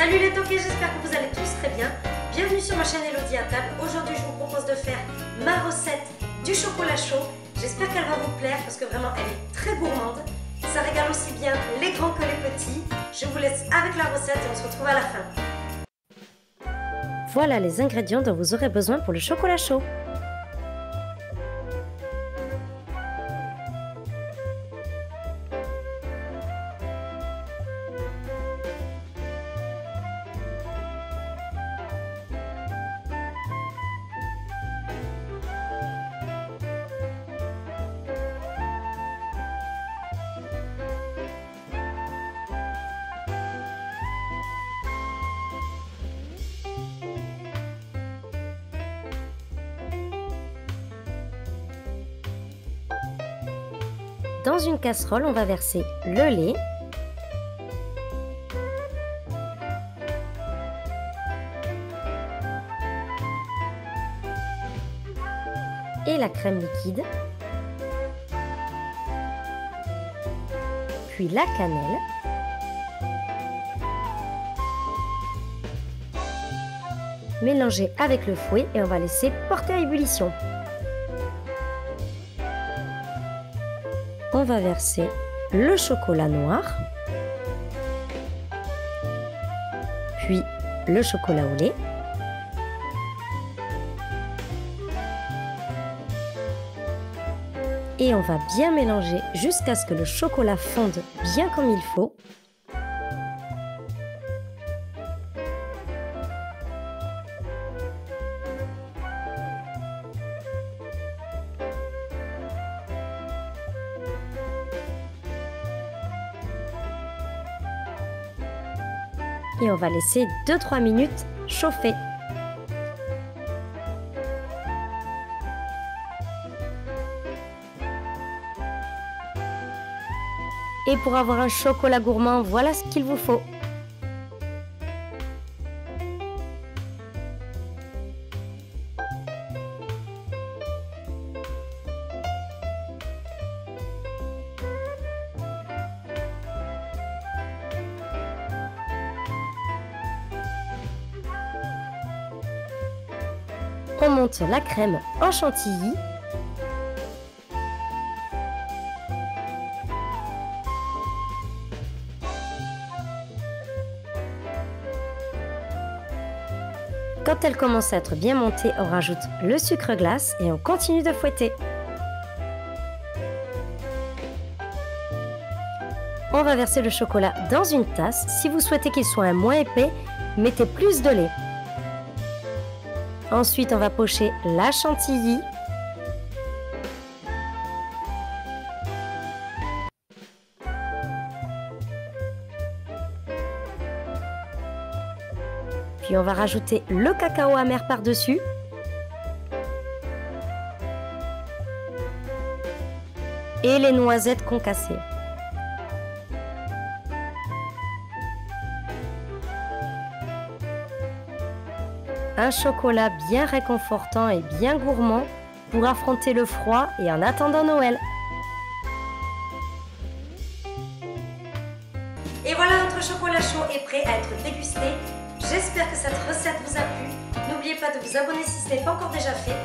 Salut les toqués, j'espère que vous allez tous très bien. Bienvenue sur ma chaîne Elodie à table. Aujourd'hui, je vous propose de faire ma recette du chocolat chaud. J'espère qu'elle va vous plaire parce que vraiment, elle est très gourmande. Ça régale aussi bien les grands que les petits. Je vous laisse avec la recette et on se retrouve à la fin. Voilà les ingrédients dont vous aurez besoin pour le chocolat chaud. Dans une casserole, on va verser le lait, et la crème liquide, puis la cannelle, mélanger avec le fouet et on va laisser porter à ébullition. On va verser le chocolat noir, puis le chocolat au lait, et on va bien mélanger jusqu'à ce que le chocolat fonde bien comme il faut. Et on va laisser 2-3 minutes chauffer. Et pour avoir un chocolat gourmand, voilà ce qu'il vous faut. On monte la crème en chantilly. Quand elle commence à être bien montée, on rajoute le sucre glace et on continue de fouetter. On va verser le chocolat dans une tasse. Si vous souhaitez qu'il soit moins épais, mettez plus de lait. Ensuite, on va pocher la chantilly. Puis on va rajouter le cacao amer par-dessus. Et les noisettes concassées. Un chocolat bien réconfortant et bien gourmand pour affronter le froid et en attendant Noël. Et voilà, notre chocolat chaud est prêt à être dégusté. J'espère que cette recette vous a plu. N'oubliez pas de vous abonner si ce n'est pas encore déjà fait,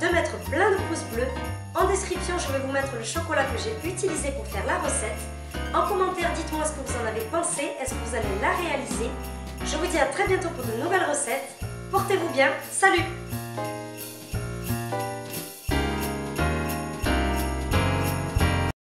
de mettre plein de pouces bleus. En description, je vais vous mettre le chocolat que j'ai utilisé pour faire la recette. En commentaire, dites-moi ce que vous en avez pensé. Est-ce que vous allez la réaliser? Je vous dis à très bientôt pour de nouvelles recettes. Portez-vous bien. Salut